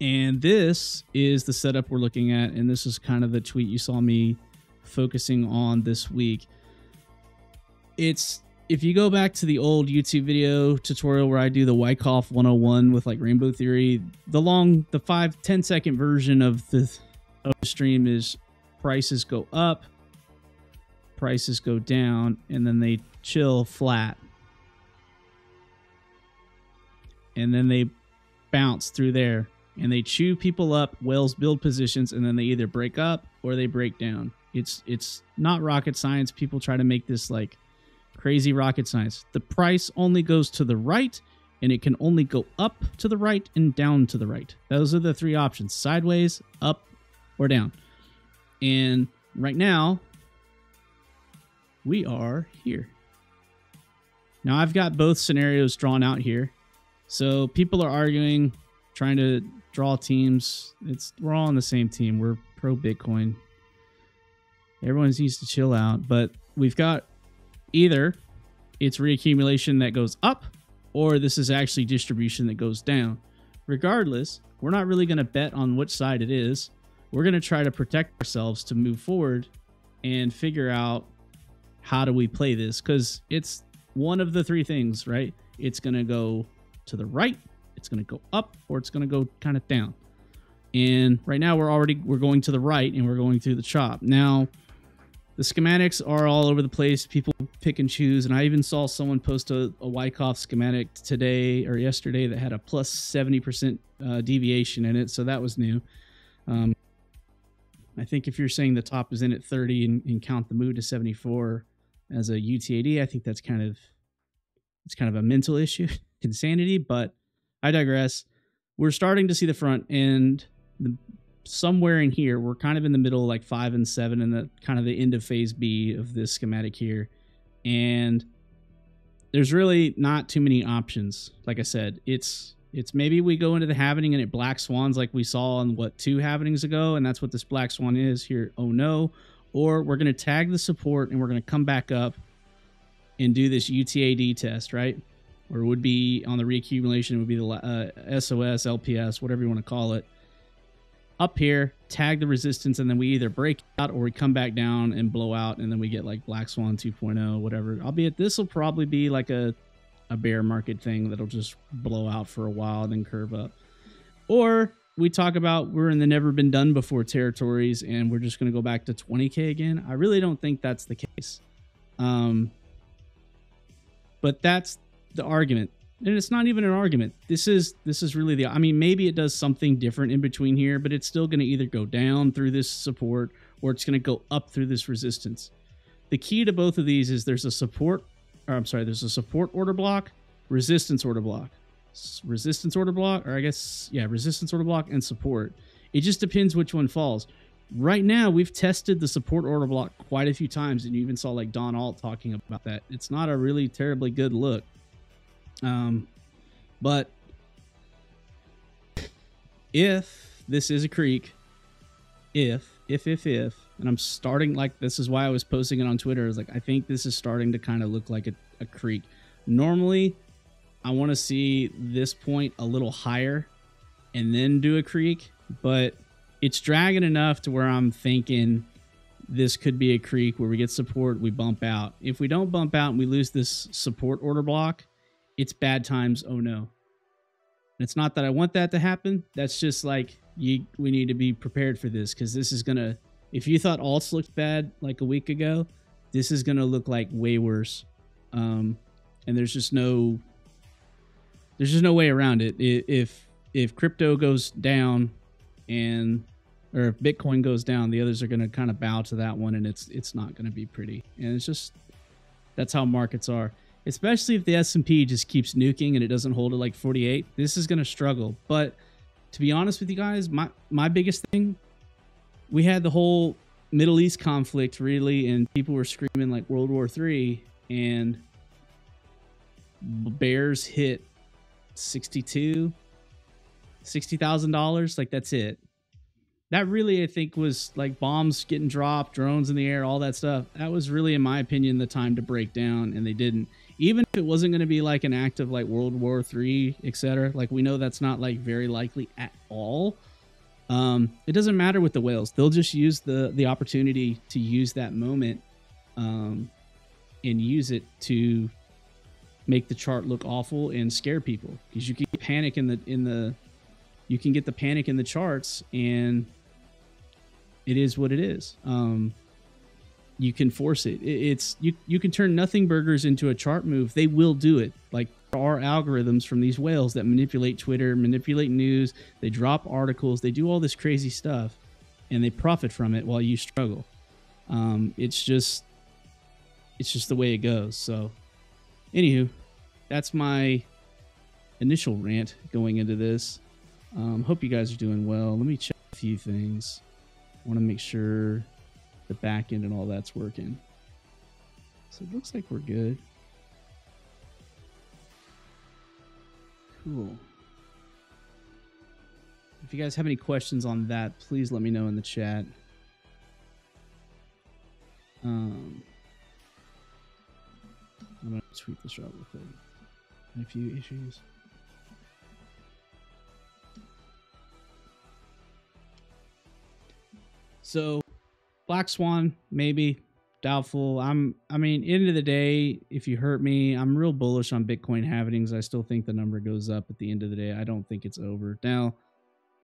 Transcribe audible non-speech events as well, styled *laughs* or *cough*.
And this is the setup we're looking at. And this is kind of the tweet you saw me focusing on this week. It's if you go back to the old YouTube video tutorial where I do the Wyckoff 101 with like Rainbow Theory, the long, the five, 10 second version of the, of the stream is prices go up, prices go down, and then they chill flat. And then they bounce through there and they chew people up, whales build positions, and then they either break up or they break down. It's it's not rocket science. People try to make this like crazy rocket science. The price only goes to the right and it can only go up to the right and down to the right. Those are the three options sideways, up, or down. And right now, we are here. Now, I've got both scenarios drawn out here. So people are arguing, trying to draw teams. It's we're all on the same team. We're pro Bitcoin. Everyone needs to chill out, but we've got either it's reaccumulation that goes up or this is actually distribution that goes down. Regardless, we're not really going to bet on which side it is. We're going to try to protect ourselves to move forward and figure out how do we play this cuz it's one of the three things, right? It's going to go to the right, it's going to go up or it's going to go kind of down. And right now we're already we're going to the right and we're going through the chop. Now, the schematics are all over the place. People pick and choose. And I even saw someone post a, a Wyckoff schematic today or yesterday that had a plus 70% uh, deviation in it. So that was new. Um, I think if you're saying the top is in at 30 and, and count the mood to 74 as a UTAD, I think that's kind of it's kind of a mental issue, *laughs* insanity. But I digress. We're starting to see the front, and the somewhere in here, we're kind of in the middle, like five and seven, and the kind of the end of phase B of this schematic here. And there's really not too many options. Like I said, it's it's maybe we go into the halving and it black swans like we saw on what two halvings ago, and that's what this black swan is here. Oh no. Or we're gonna tag the support and we're gonna come back up and do this UTAD test, right? Or would be on the reaccumulation, it would be the uh, SOS, LPS, whatever you want to call it up here, tag the resistance, and then we either break out or we come back down and blow out, and then we get like Black Swan 2.0, whatever. Albeit this will probably be like a a bear market thing that'll just blow out for a while and then curve up. Or we talk about we're in the never been done before territories and we're just going to go back to 20k again. I really don't think that's the case. Um, but that's the argument. And it's not even an argument. This is this is really the i mean maybe it does something different in between here but it's still going to either go down through this support or it's going to go up through this resistance. The key to both of these is there's a support or i'm sorry there's a support order block resistance order block. Resistance order block or i guess yeah resistance order block and support. It just depends which one falls. Right now we've tested the support order block quite a few times and you even saw like DonAlt talking about that. It's not a really terribly good look um, but if this is a creek, if, if, if, if, and I'm starting like this is why I was posting it on Twitter. I was like, I think this is starting to kind of look like a, a creek. Normally, I want to see this point a little higher and then do a creek, but it's dragging enough to where I'm thinking this could be a creek where we get support, we bump out. If we don't bump out and we lose this support order block, it's bad times. Oh no. it's not that I want that to happen. That's just like you we need to be prepared for this because this is gonna if you thought alts looked bad like a week ago, this is gonna look like way worse. Um and there's just no there's just no way around it. If if crypto goes down and or if Bitcoin goes down, the others are to kind of bow to that one, and it's it's not to be pretty. And it's just that's how markets are especially if the S&P just keeps nuking and it doesn't hold at like 48. This is going to struggle. But to be honest with you guys, my my biggest thing we had the whole Middle East conflict really and people were screaming like World War 3 and bears hit 62 $60,000 like that's it. That really I think was like bombs getting dropped, drones in the air, all that stuff. That was really, in my opinion, the time to break down, and they didn't. Even if it wasn't going to be like an act of like World War Three, etc. Like we know that's not like very likely at all. Um, it doesn't matter with the whales; they'll just use the the opportunity to use that moment, um, and use it to make the chart look awful and scare people because you can panic in the in the you can get the panic in the charts and it is what it is. Um, you can force it. It's you. You can turn nothing burgers into a chart move. They will do it. Like there are algorithms from these whales that manipulate Twitter, manipulate news. They drop articles. They do all this crazy stuff, and they profit from it while you struggle. Um, it's just, it's just the way it goes. So, anywho, that's my initial rant going into this. Um, hope you guys are doing well. Let me check a few things. I want to make sure the back end and all that's working. So it looks like we're good. Cool. If you guys have any questions on that, please let me know in the chat. Um, I'm gonna tweet this out real quick. A few issues. So, Black Swan, maybe doubtful. I'm. I mean, end of the day, if you hurt me, I'm real bullish on Bitcoin halvings. I still think the number goes up at the end of the day. I don't think it's over now.